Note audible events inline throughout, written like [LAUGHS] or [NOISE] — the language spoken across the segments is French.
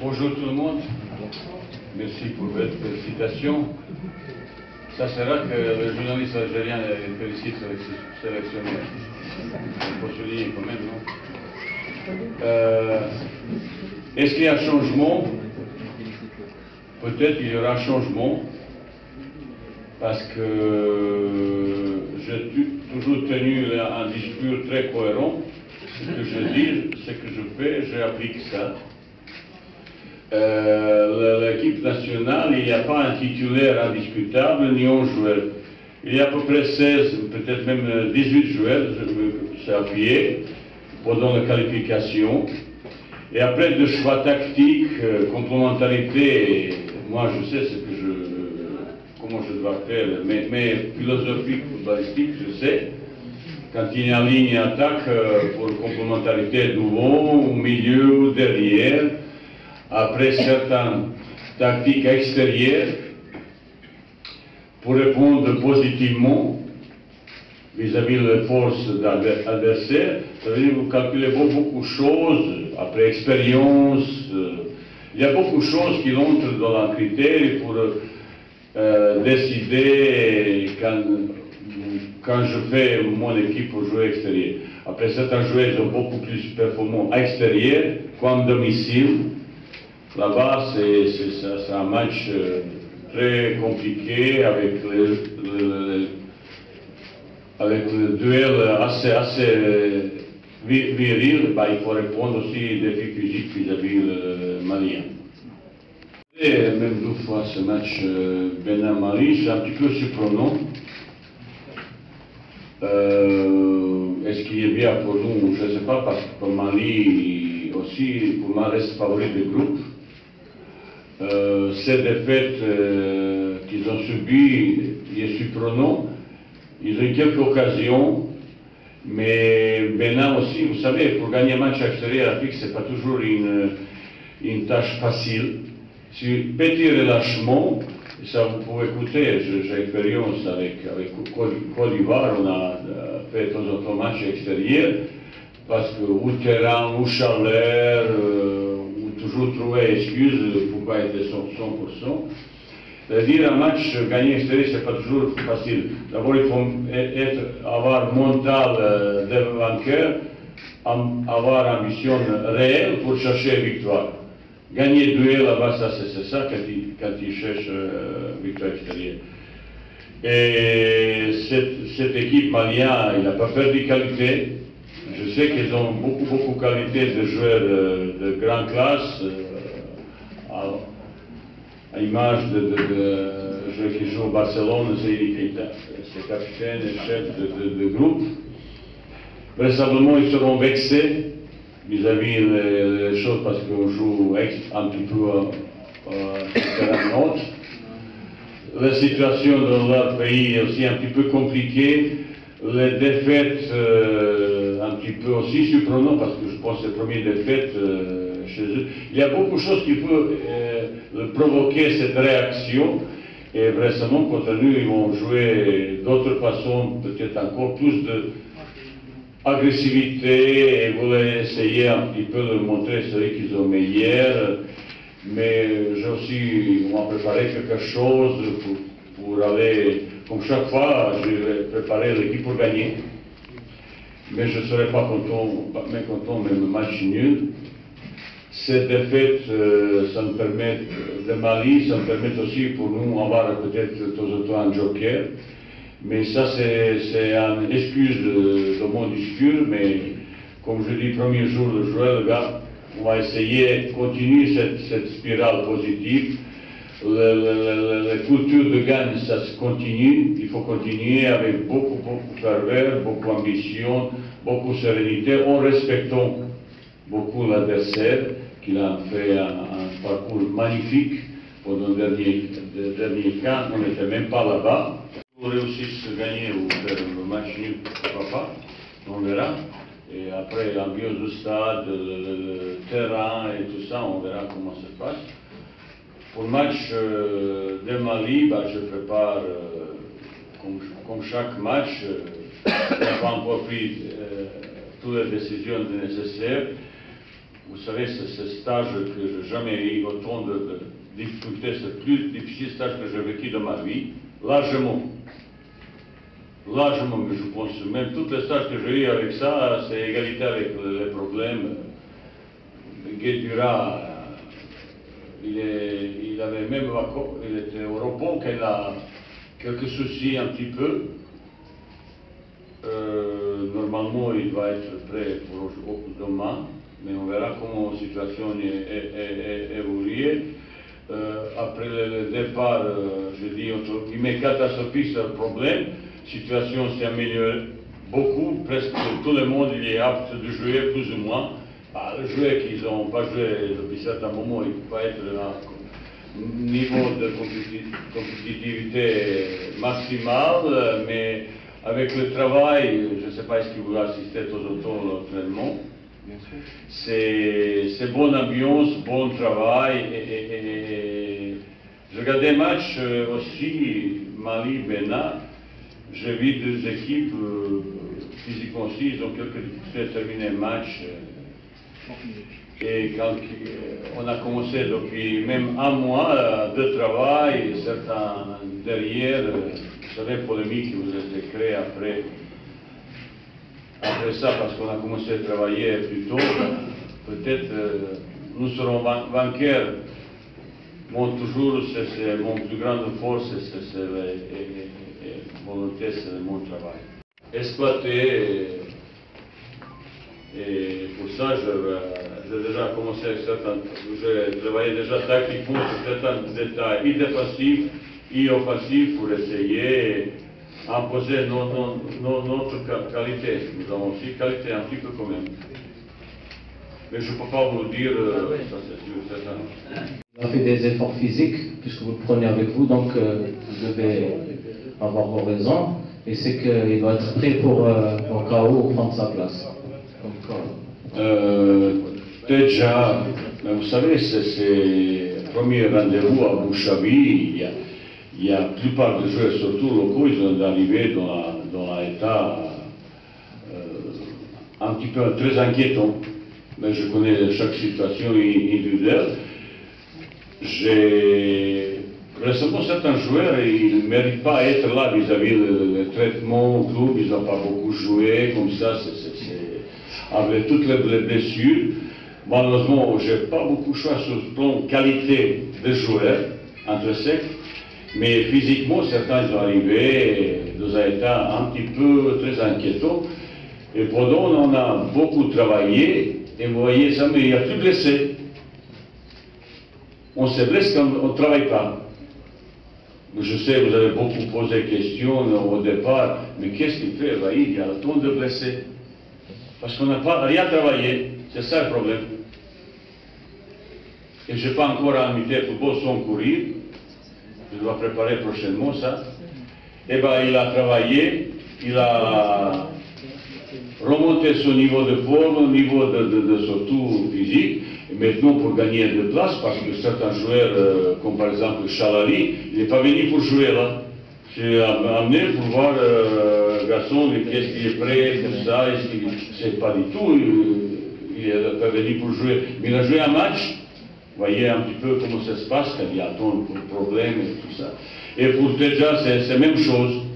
Bonjour tout le monde. Merci pour votre félicitation. Ça sera que le journaliste algérien félicite le sélectionneur. Faut souligner quand même, non? Euh, Est-ce qu'il y a un changement? Peut-être qu'il y aura un changement parce que j'ai toujours tenu un discours très cohérent. Ce que je dis, ce que je fais, j'applique ça. Euh, l'équipe nationale, il n'y a pas un titulaire indiscutable ni un joueur. Il y a à peu près 16, peut-être même 18 joueurs, je suis appuyé pendant la qualification. Et après de choix tactiques, euh, complémentarité, moi je sais ce que je, dois faire, mes, mes philosophies footballistiques, je sais. Quand il y a une ligne attaque euh, pour complémentarité devant, au milieu, derrière, après certaines tactiques extérieures pour répondre positivement vis-à-vis de forces adversaires. Ça veut dire vous calculez beaucoup de choses après expérience. Euh, il y a beaucoup de choses qui entrent dans le critère pour euh, décider quand, quand, je fais mon équipe pour jouer extérieur. Après, certains joueurs sont beaucoup plus performants à extérieur qu'en domicile. Là-bas, c'est un match euh, très compliqué avec le, avec le duel assez, assez viril. Bah, il faut répondre aussi aux défis physiques vis-à-vis le malien. Même deux fois ce match euh, Benin-Mali, c'est un petit peu surprenant. Euh, Est-ce qu'il est bien pour nous Je ne sais pas, parce que Mali aussi, pour moi, reste favori du groupe. Euh, ces défaites euh, qu'ils ont subies, il est surprenant. Ils ont eu quelques occasions, mais Bénin aussi, vous savez, pour gagner un match extérieur à ce n'est pas toujours une, tâche facile. Si petit relâchement, ça vous pouvez écouter, j'ai expérience avec, avec Côte d'Ivoire, on a fait de temps en temps match extérieur, parce que ou terrain, ou chaleur, euh, toujours trouver excuse pourquoi être 100%. C'est-à-dire un match gagné extérieur, ce n'est pas toujours facile. D'abord, il faut être, avoir mental euh, de vainqueur, avoir ambition réelle pour chercher victoire. Gagner duel là-bas, ça, c'est ça quand il, quand il cherche euh, victoire. Et cette, équipe malienne, il n'a pas perdu qualité. Je sais qu'ils ont beaucoup, beaucoup de qualité de joueurs de, de grande classe, euh, à, à, l'image de, de, de joueurs qui jouent au Barcelone, c'est capitaine et chef de, de, groupe. Vraisemblablement, ils seront vexés vis-à-vis -vis des choses parce qu'on joue un petit peu euh, euh, autre. La situation dans leur pays est aussi un petit peu compliquée. Les défaites euh, un petit peu aussi surprenantes parce que je pense que les premières défaites euh, chez eux. Il y a beaucoup de choses qui peuvent provoquer cette réaction et vraisemblablement contre nous ils vont jouer d'autres façons, peut-être encore plus de agressivité et voulaient essayer un petit peu de montrer ce qu'ils ont meilleur. Mais j'ai aussi préparé quelque chose pour, pour aller comme chaque fois, je vais l'équipe pour gagner. Mais je ne serai pas content, mécontent, même match nul. Cette défaite, euh, ça me permet, de Mali, ça me permet aussi pour nous avoir peut-être de temps en temps un joker. Mais ça, c'est une excuse de, de, mon discours, mais comme je dis, premier jour de le gars, on va essayer de continuer cette, cette spirale positive la culture de gagne, ça se continue. Il faut continuer avec beaucoup, beaucoup de ferveur, beaucoup d'ambition, beaucoup de sérénité, en respectant beaucoup l'adversaire, qui a fait un, parcours magnifique pendant le dernier, le dernier cas. On n'était même pas là-bas. Pour réussir à gagner ou faire le match nul, pourquoi pas, on verra. Et après l'ambiance du stade, le, terrain et tout ça, on verra comment ça se passe. Pour le match euh, de Mali, bah, je prépare, euh, comme, chaque match, euh, je n'ai pas encore pris toutes les décisions nécessaires. Vous savez, c'est ce stage que je n'ai jamais eu autant de, difficultés, c'est le plus difficile stage que j'ai vécu dans ma vie, largement. Largement, mais je pense, même tous les stages que j'ai eu avec ça, c'est égalité avec les problèmes. Guédura, il, il, avait même, il était au repos, qu'il a quelques soucis un petit peu. Euh, normalement, il va être prêt pour demain, mais on verra comment la situation est, évoluée. Euh, après le, départ, euh, je dis, m'est catastrophique ce problème. La situation s'est améliorée beaucoup, presque tout le monde il est apte de jouer plus ou moins. Ah, le joueur qu'ils n'ont pas joué depuis un certain moment, il ne peut pas être là niveau de compétitivité maximale, mais avec le travail, je ne sais pas que vous assistez aux autres l'entraînement, c'est bonne ambiance, bon travail. Et, je regarde des matchs euh, aussi, Mali, Bénin, j'ai vu deux équipes, euh, physiquement aussi, ils ont quelques difficultés à terminer le match. Euh, et quand euh, on a commencé depuis même un mois euh, de travail, certains derrière, vous savez, polémique qui vous a été créée après, après ça, parce qu'on a commencé à travailler plus tôt, peut-être nous serons vainqueurs. Moi, toujours, c'est mon plus grande force, c'est volonté, c'est mon travail. Exploiter et pour ça, j'ai déjà commencé avec certains, je travaillais déjà tactiquement sur certains détails, et défensifs, et offensifs, pour essayer d'imposer notre qualité. Nous avons aussi qualité un petit peu quand même. Mais je ne peux pas vous le dire, euh, ça c'est sûr, certain. Il a fait des efforts physiques, puisque vous le prenez avec vous, donc euh, vous devez avoir vos raisons. Et c'est qu'il doit être prêt pour, euh, cas où, prendre sa place. Euh, déjà, vous savez, c'est le premier rendez-vous à Bouchabi. Il y, a, il y a la plupart des joueurs, surtout locaux, ils sont arrivés dans, dans l'état euh, un petit peu très inquiétant. Mais je connais chaque situation individuelle. J'ai Récemment, certains joueurs, ils ne méritent pas être là vis-à-vis du traitement ils n'ont pas beaucoup joué, comme ça, avec toutes les blessures. Malheureusement, je n'ai pas beaucoup de choix sur le plan qualité de joueurs, entre sec, mais physiquement, certains sont arrivés dans un état un petit peu très inquiétant. Et pendant, on a beaucoup travaillé, et vous voyez ça, il n'y a plus de blessés. On se blesse quand on ne travaille pas. Je sais, vous avez beaucoup posé questions au départ, mais qu'est-ce qu'il fait Il y a tant de blessés. Parce qu'on n'a pas rien travaillé. C'est ça le problème. Et je n'ai pas encore invité football sans courir. Je dois préparer prochainement ça. Eh bien, il a travaillé, il a remonté son niveau de forme, au niveau de, surtout physique. Et maintenant, pour gagner de place, parce que certains joueurs, euh, comme par exemple Chalari, il n'est pas venu pour jouer là. J'ai amené pour voir euh, garçon, qu'est-ce qu'il est prêt, tout ça, c'est pas du tout, il n'est pas venu pour jouer. Mais il a joué un match, voyez un petit peu comment ça se passe, quand il y a tant de problèmes et tout ça. Et pour déjà, c'est la même chose.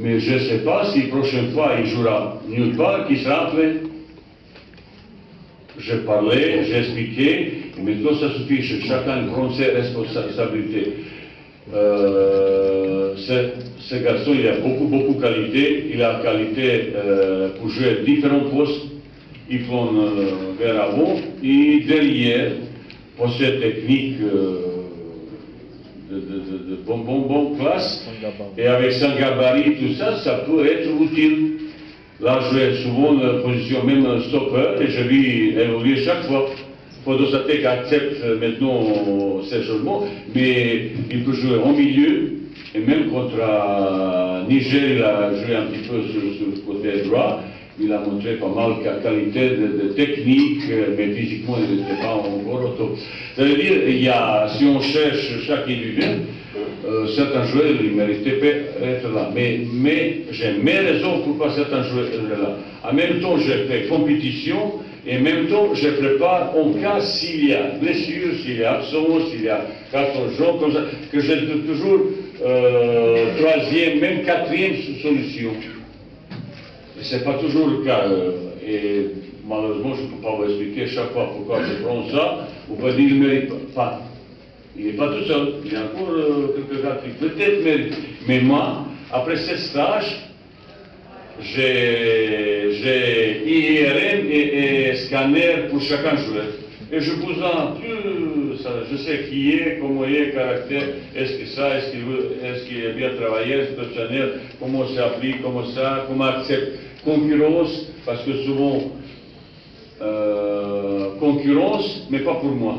Mais je ne sais pas si la prochaine fois il jouera nulle part, qu'il sera. J'ai parlé, j'ai expliqué, et maintenant ça suffit, chacun prend ses responsabilités. Euh, ce, garçon, il a beaucoup, beaucoup de qualité. Il a qualité euh, pour jouer différents postes. Il prend euh, vers avant et derrière, pour cette technique de, de, bon, bon, bon classe. Et avec son gabarit, tout ça, ça peut être utile. Là, je souvent la position même stopper et je lui évoluer chaque fois. Podosate accepte maintenant ces changements, mais il peut jouer au milieu, et même contre Niger, il a joué un petit peu sur, le côté droit. Il a montré pas mal de qualité de, technique, mais physiquement, il n'était pas encore auto. Ça veut dire, il y a, si on cherche chaque individu, euh, certains joueurs, ils méritaient d'être là. Mais, mais j'ai mes raisons pourquoi certains joueurs sont là. En même temps, je fais compétition et en même temps, je prépare en cas s'il y a blessure, s'il y a absence, s'il y a carton jaune, comme ça, que j'ai toujours euh, troisième, même quatrième solution. Ce n'est pas toujours le cas. Euh, et malheureusement, je ne peux pas vous expliquer chaque fois pourquoi je prends ça. Vous pouvez dire qu'il ne mérite pas. Il n'est pas tout seul. Il y a encore euh, quelques gars qui peut-être méritent. Mais moi, après ce stage, j'ai IRM et, scanner pour chacun joueur. Et je vous en plus, je sais qui est, comment il est, caractère, est-ce que ça, est-ce qu'il est, bien travaillé, est-ce que comment ça applique, comment ça, comment accepte concurrence, parce que souvent, euh, concurrence, mais pas pour moi.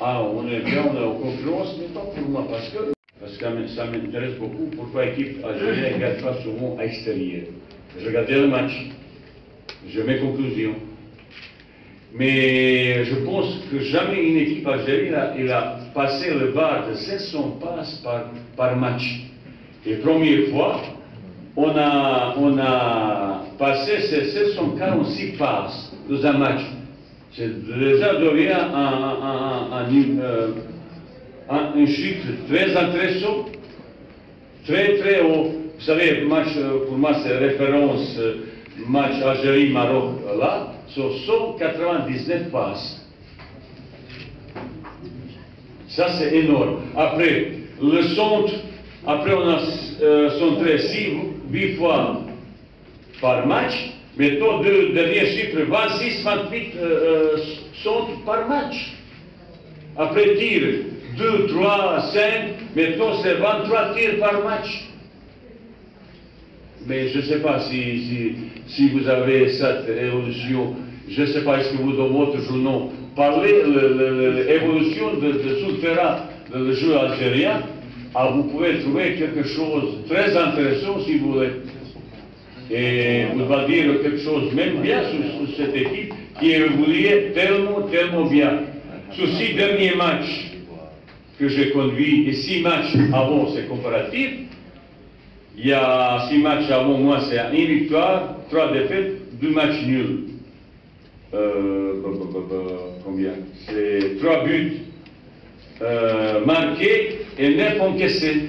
Ah, on est bien, on est en concurrence, mais pas pour moi, parce que, parce que ça m'intéresse beaucoup, pourquoi l'équipe algérienne ne gagne pas souvent à l'extérieur. Je regardais le match, je mets conclusion. Mais je pense que jamais une équipe algérienne il a passé le bar de 700 passes par, par match. Et première fois, on a, on a passé ces 746 passes dans un match. C'est déjà devient un, un, euh, un, un, chiffre très intéressant, très très haut. Vous savez, match, euh, pour moi, c'est référence euh, match Algérie-Maroc là, sur 199 passes. Ça, c'est énorme. Après, le centre, après, on a euh, centré 8 fois par match. Maintenant, deux derniers chiffres, 26, 28 euh, centres par match. Après tir, 2, 3, 5, maintenant c'est 23 tirs par match. Mais je ne sais pas si, si, vous avez cette évolution. Je ne sais pas, est-ce que vous, dans votre journal, parlez de l'évolution de, de le de jeu algérien? Ah, Vous pouvez trouver quelque chose de très intéressant si vous voulez. Et vous allez dire quelque chose même bien sur, cette équipe qui évolué tellement, tellement bien. Sur six derniers matchs que j'ai conduits et six matchs avant, c'est comparatif, il y a six matchs avant moi, c'est une victoire, trois défaites, deux matchs nuls. Euh, combien? C'est trois buts euh, marqués et neuf encaissés.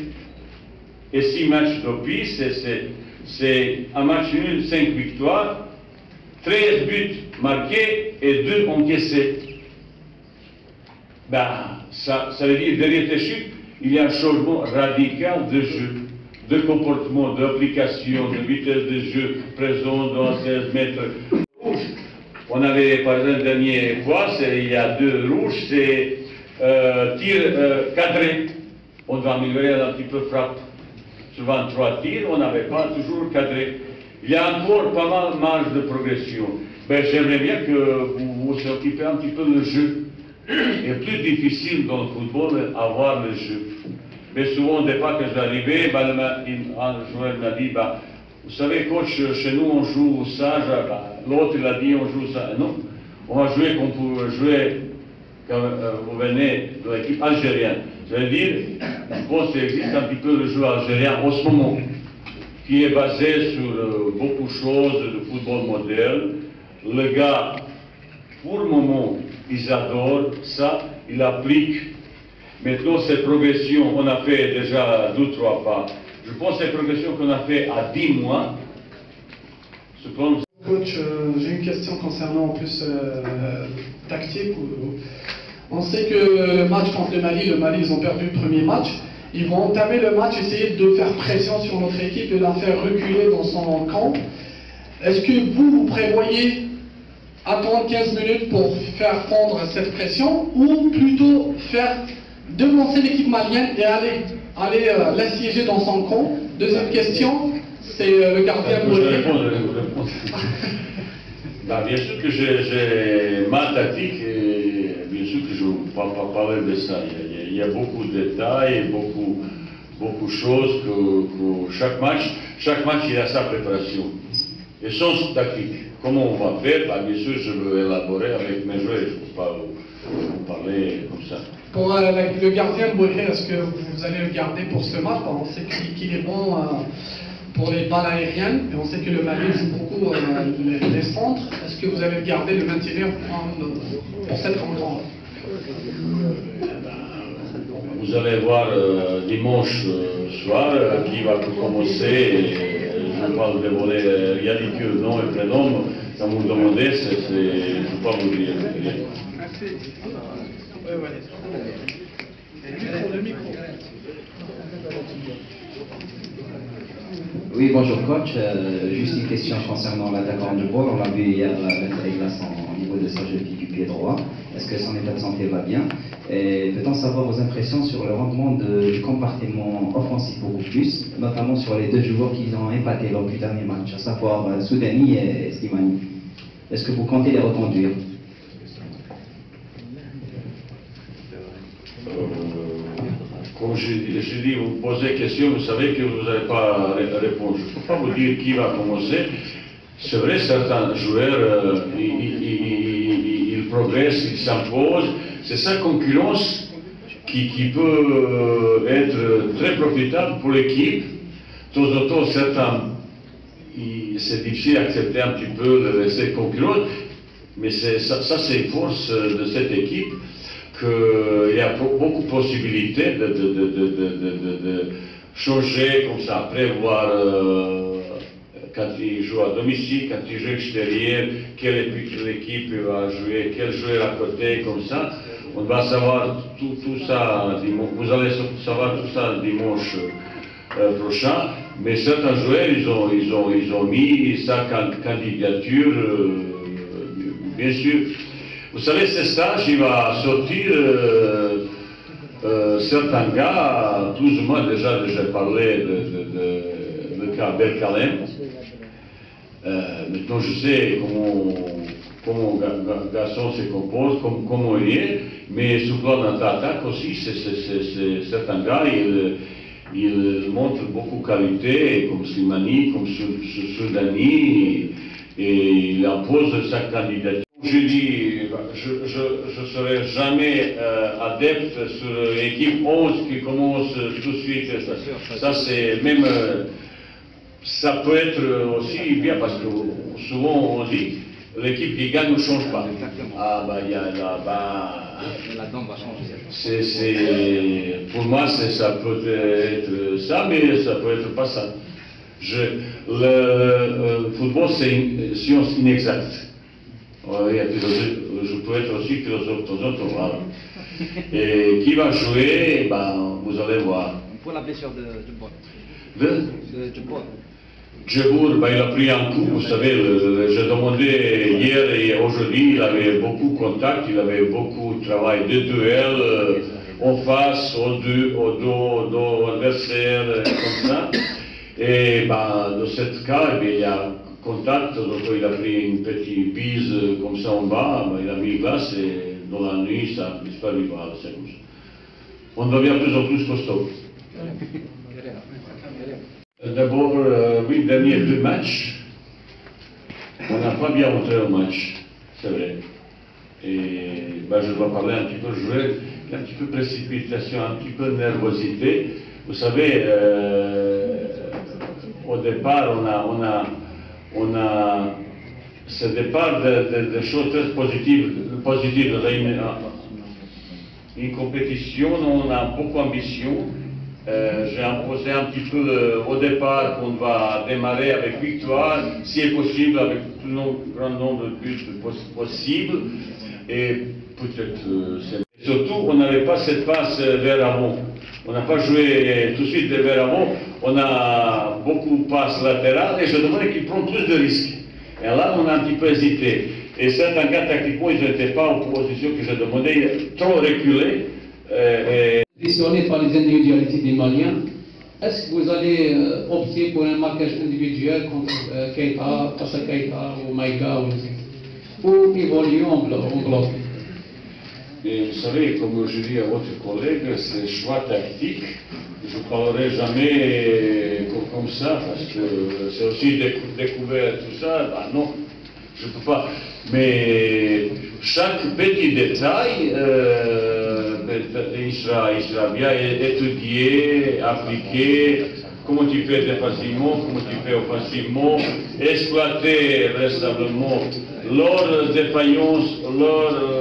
Et six matchs d'opis, c'est un match nul, cinq victoires, treize buts marqués et deux encaissés. Ben, ça, ça veut dire, derrière tes chutes, il y a un changement radical de jeu de comportement, d'application, de vitesse de jeu présent dans 16 mètres. On avait, par exemple, dernier fois, il y a deux rouges, c'est euh, tir euh, cadré. On doit améliorer un petit peu frappe. Souvent trois tirs, on n'avait pas toujours cadré. Il y a encore pas mal de marge de progression. Ben, J'aimerais bien que vous vous occupiez un petit peu le jeu. Il est plus difficile dans le football avoir le jeu. Mais souvent, au départ, quand j'arrivais, bah, un joueur m'a dit, bah, vous savez, coach, chez nous, on joue ça, bah, l'autre, il a dit, on joue ça. Non, on va jouer comme vous jouez quand euh, vous venez de l'équipe algérienne. Je veux dire, je pense qu'il existe un petit peu le jeu algérien en ce moment, qui est basé sur euh, beaucoup de choses de football moderne. Le gars, pour le moment, ils adorent ça, ils appliquent Maintenant, cette progression, on a fait déjà deux, trois pas. Je pense que cette progression qu'on a fait à 10 mois, Coach, euh, j'ai une question concernant en plus euh, tactique. On sait que le match contre le Mali, le Mali, ils ont perdu le premier match. Ils vont entamer le match, essayer de faire pression sur notre équipe et la faire reculer dans son camp. Est-ce que vous, vous prévoyez attendre 15 minutes pour faire prendre cette pression ou plutôt faire devancer l'équipe malienne et aller, aller euh, l'assiéger dans son camp? Deuxième question, c'est euh, le gardien réponds, [LAUGHS] bah, bien sûr que j'ai ma tactique et vais pas, parler de ça. Il y, a, beaucoup de détails, beaucoup, beaucoup de choses que, que, chaque match, chaque match il a sa préparation et son tactique. comment on va faire? Bah, Bien sûr, je veux élaborer avec mes joueurs, je ne peux pas vous, parler comme ça. Pour euh, le gardien est-ce que vous allez le garder pour ce match? On sait qu'il est bon euh, pour les balles aériennes, et on sait que le Mali joue beaucoup les, centres. Est-ce que vous allez le garder, le maintenir pour cette rencontre? Vous allez voir euh, dimanche euh, soir euh, qui va commencer. je ne vais pas vous dévoiler rien du nom et prénom. Quand vous demandez, je ne peux pas vous dire. Oui, bonjour coach. juste une question concernant l'attaquant de ball. On l'a vu hier glaces en, niveau de sa cheville du pied droit. Est-ce que son état de santé va bien? Et peut-on savoir vos impressions sur le rendement du compartiment offensif beaucoup plus, notamment sur les deux joueurs qui ont épaté lors du dernier match, à savoir euh, Soudani et Slimani? Est-ce que vous comptez les reconduire? Euh, Comme je, dis, vous posez question, vous savez que vous n'allez pas répondre. Je ne peux pas vous dire qui va commencer. C'est vrai, certains joueurs, euh, ils, progressent, ils s'imposent. C'est sa concurrence qui, peut euh, être très profitable pour l'équipe. De temps certains, c'est difficile d'accepter un petit peu de laisser concurrence, mais ça, ça c'est force de cette équipe qu'il y a beaucoup de possibilités de, changer comme ça, prévoir. Euh, quand il joue à domicile, quand il joue extérieur, quelle équipe va jouer, quel joueur à côté, comme ça. On va savoir tout, ça dimanche. Vous allez savoir tout ça dimanche euh, prochain. Mais certains joueurs, ils ont, ils ont, ils ont mis sa candidature, euh, bien sûr. Vous savez, ce stage, il va sortir euh, certains gars, plus ou moins déjà, j'ai parlé de, de, de, de euh, maintenant, je sais comment, comment garçon se compose, comment, il est, mais sur le plan d'attaque aussi, c'est un gars, il, il montre beaucoup de qualité, comme Slimani, comme Soudani, et il impose sa candidature. Je dis, je ne serai jamais euh, adepte sur l'équipe 11 qui commence tout de suite. Ça, ça c'est même. Euh, ça peut être aussi bien parce que souvent on dit l'équipe qui gagne ne change pas. Ah bah il y a là-bas. C'est, pour moi ça peut être ça, mais ça peut être pas ça. Je, le, football c'est une science inexacte. je peux être aussi philosophe en temps. Et qui va jouer, ben, vous allez voir. Pour la blessure de, de, de, de, Djebour, ben, il a pris un coup, vous savez, j'ai demandé hier et aujourd'hui, il avait beaucoup de contacts, il avait beaucoup de travail de duel, euh, en face, au, dos, au dos, au dos adversaire, comme ça. Et ben, dans ce cas, eh il y a contact, donc il a pris une petite bise comme ça en bas, ben, il a mis glace et dans la nuit, ça a disparu. Voilà, c'est comme ça. On devient plus en plus costaud. D'abord, euh, dernier deux matchs, on n'a pas bien montré au match, c'est vrai. Et ben, je dois parler un petit peu jouer, un petit peu précipitation, un petit peu nervosité. Vous savez, euh, au départ, on a, on a, on a ce départ de, de, choses très positives, positives une, une compétition, on a beaucoup d'ambition. Euh, j'ai imposé un petit peu euh, au départ qu'on va démarrer avec victoire, si est possible, avec le grand nombre de buts possible. Et peut-être euh, Surtout, on n'avait pas cette passe vers avant. On n'a pas joué tout de suite vers avant. On a beaucoup de passes latérales et je demandais qu'il prenne plus de risques. Et là, on a un petit peu hésité. Et certains gars, tactiquement, ils n'étaient pas en position que je demandais, trop reculés. Et Questionné par les individualités des Maliens, est-ce que vous allez euh, opter pour un marquage individuel contre euh, Keita, Tassa Keita ou Maïga ou, ou évoluer en bloc, Et vous savez, comme je dis à votre collègue, c'est choix tactique. Je ne parlerai jamais comme ça, parce que c'est aussi découvert tout ça. Ben non, je ne peux pas. Mais chaque petit détail, euh, il sera bien étudié, appliqué. Comment tu fais défensivement, comment tu fais offensivement, exploiter restablement leur défaillance, leur